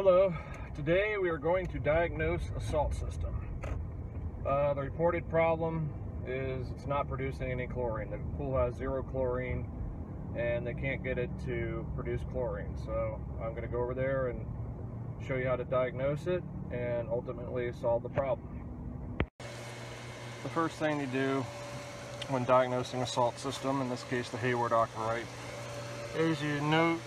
Hello, today we are going to diagnose a salt system. Uh, the reported problem is it's not producing any chlorine. The pool has zero chlorine and they can't get it to produce chlorine. So I'm going to go over there and show you how to diagnose it and ultimately solve the problem. The first thing you do when diagnosing a salt system, in this case the Hayward Aquarite, is you note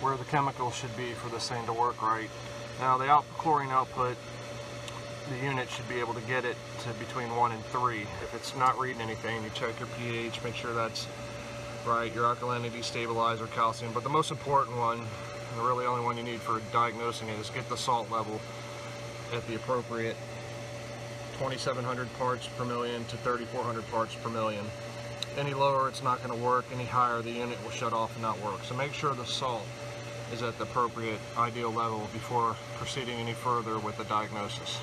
where the chemical should be for this thing to work right. Now the out chlorine output, the unit should be able to get it to between 1 and 3. If it's not reading anything, you check your pH, make sure that's right, your alkalinity stabilizer, calcium. But the most important one, and the really only one you need for diagnosing it, is get the salt level at the appropriate 2700 parts per million to 3400 parts per million. Any lower it's not going to work, any higher the unit will shut off and not work. So make sure the salt is at the appropriate ideal level before proceeding any further with the diagnosis.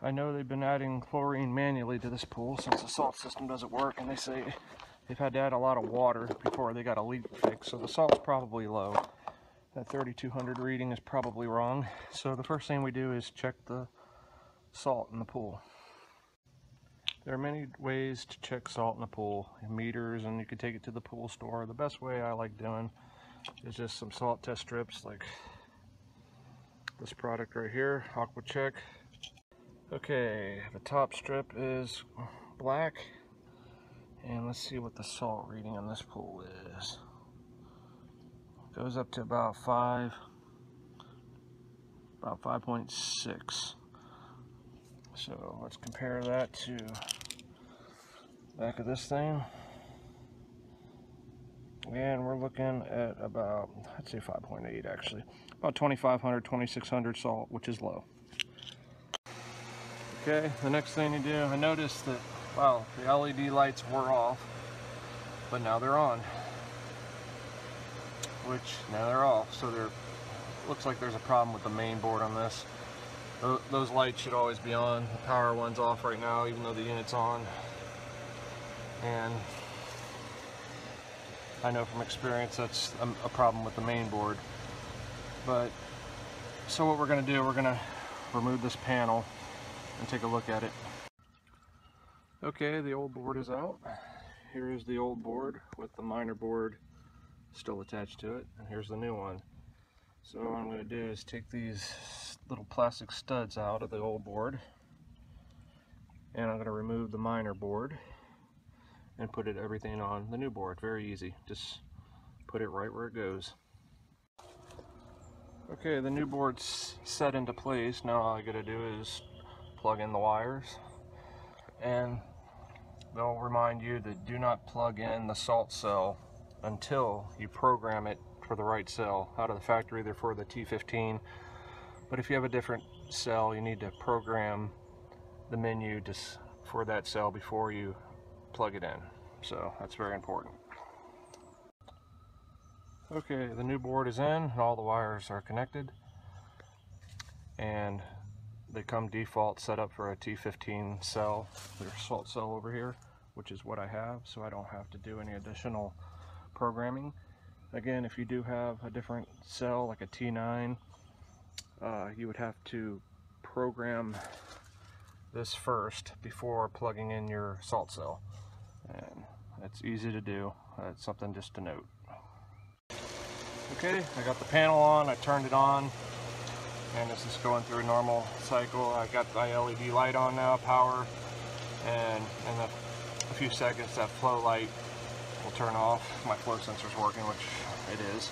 I know they've been adding chlorine manually to this pool since the salt system doesn't work and they say they've had to add a lot of water before they got a leak fixed so the salt's probably low. That 3200 reading is probably wrong so the first thing we do is check the salt in the pool. There are many ways to check salt in a pool, meters, and you can take it to the pool store. The best way I like doing is just some salt test strips like this product right here, AquaChek. Okay, the top strip is black, and let's see what the salt reading on this pool is. Goes up to about 5, about 5.6. So let's compare that to back of this thing. And we're looking at about, I'd say 5.8 actually. About 2500, 2600 salt, which is low. Okay, the next thing you do, I noticed that, wow, the LED lights were off, but now they're on. Which, now they're off, so there looks like there's a problem with the main board on this those lights should always be on. The power one's off right now, even though the unit's on. And I know from experience that's a, a problem with the main board. But, so what we're gonna do, we're gonna remove this panel and take a look at it. Okay, the old board is out. Here is the old board with the minor board still attached to it. And here's the new one. So what I'm to do is take these little plastic studs out of the old board and I'm going to remove the minor board and put it everything on the new board. Very easy. Just put it right where it goes. Okay, the new board's set into place. Now all I gotta do is plug in the wires and they'll remind you that do not plug in the salt cell until you program it for the right cell out of the factory. They're for the T15. But if you have a different cell, you need to program the menu just for that cell before you plug it in. So that's very important. Okay, the new board is in and all the wires are connected. And they come default set up for a T15 cell, their salt cell over here, which is what I have, so I don't have to do any additional programming. Again, if you do have a different cell, like a T9, uh, you would have to program this first before plugging in your salt cell. And that's easy to do. That's something just to note. Okay, I got the panel on, I turned it on, and this is going through a normal cycle. I got my LED light on now, power, and in a, a few seconds that flow light will turn off. My flow sensor's working, which it is.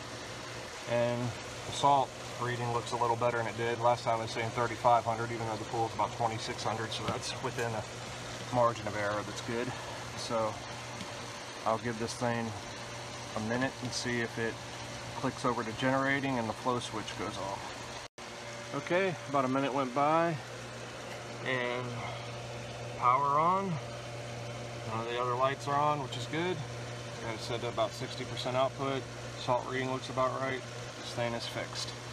And the salt reading looks a little better than it did. Last time I was saying 3,500, even though the pool is about 2,600, so that's within a margin of error that's good. So I'll give this thing a minute and see if it clicks over to generating and the flow switch goes off. Okay, about a minute went by and power on. None of the other lights are on, which is good. I said about 60% output. Salt reading looks about right. This thing is fixed.